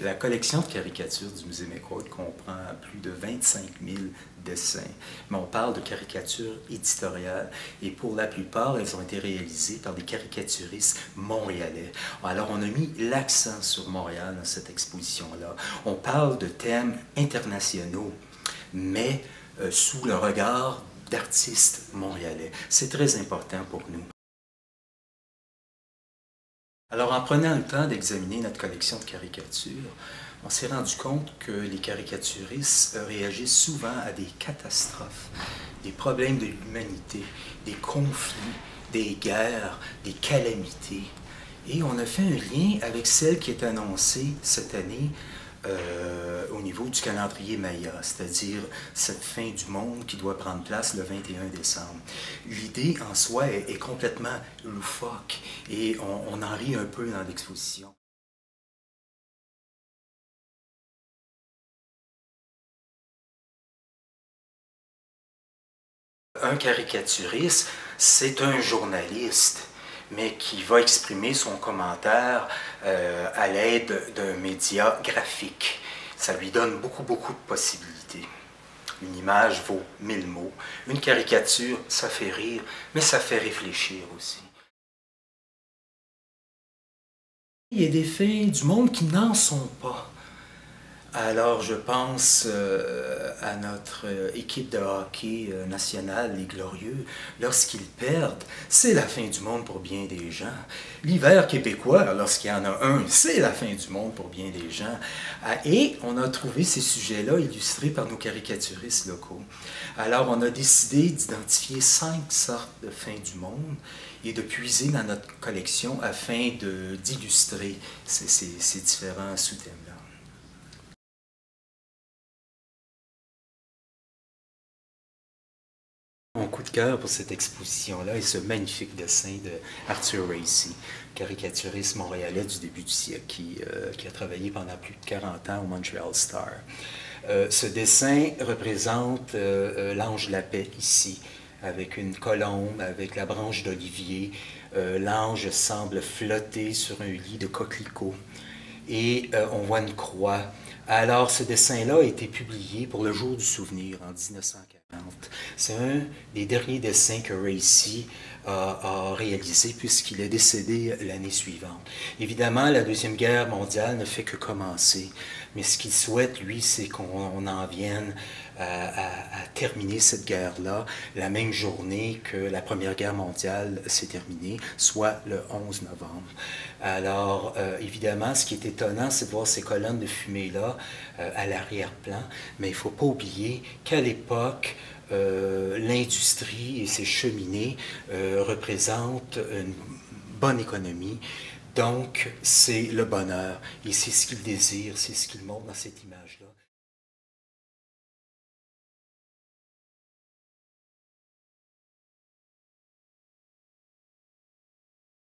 La collection de caricatures du musée McCourt comprend plus de 25 000 dessins, mais on parle de caricatures éditoriales et pour la plupart, elles ont été réalisées par des caricaturistes montréalais. Alors on a mis l'accent sur Montréal dans cette exposition-là. On parle de thèmes internationaux, mais euh, sous le regard d'artistes montréalais. C'est très important pour nous. Alors, en prenant le temps d'examiner notre collection de caricatures, on s'est rendu compte que les caricaturistes réagissent souvent à des catastrophes, des problèmes de l'humanité, des conflits, des guerres, des calamités. Et on a fait un lien avec celle qui est annoncée cette année euh, au niveau du calendrier Maya, c'est-à-dire cette fin du monde qui doit prendre place le 21 décembre. L'idée en soi est, complètement loufoque et on, on en rit un peu dans l'exposition. Un caricaturiste, c'est un journaliste mais qui va exprimer son commentaire euh, à l'aide d'un média graphique. Ça lui donne beaucoup, beaucoup de possibilités. Une image vaut mille mots. Une caricature, ça fait rire, mais ça fait réfléchir aussi. Il y a des faits du monde qui n'en sont pas. Alors, je pense euh, à notre euh, équipe de hockey euh, nationale, les Glorieux. Lorsqu'ils perdent, c'est la fin du monde pour bien des gens. L'hiver québécois, lorsqu'il y en a un, c'est la fin du monde pour bien des gens. Ah, et on a trouvé ces sujets-là illustrés par nos caricaturistes locaux. Alors, on a décidé d'identifier cinq sortes de fins du monde et de puiser dans notre collection afin d'illustrer ces, ces différents sous-thèmes-là. Mon coup de cœur pour cette exposition-là est ce magnifique dessin de Arthur Racy, caricaturiste montréalais du début du siècle, qui, euh, a travaillé pendant plus de 40 ans au Montreal Star. Euh, ce dessin représente euh, l'ange de la paix ici, avec une colombe, avec la branche d'olivier. l'ange semble flotter sur un lit de coquelicots. Et on voit une croix. Alors, ce dessin-là a été publié pour le jour du souvenir en 1940. C'est un des derniers dessins que Racy a, réalisé puisqu'il est décédé l'année suivante. Évidemment, la Deuxième Guerre mondiale ne fait que commencer, mais ce qu'il souhaite, lui, c'est qu'on en vienne à, terminer cette guerre-là la même journée que la Première Guerre mondiale s'est terminée, soit le 11 novembre. Alors, euh, évidemment, ce qui est étonnant, c'est de voir ces colonnes de fumée-là euh, à l'arrière-plan, mais il ne faut pas oublier qu'à l'époque, euh, l'industrie et ses cheminées représentent une bonne économie. Donc, c'est le bonheur et c'est ce qu'il désire, c'est ce qu'il montre dans cette image-là.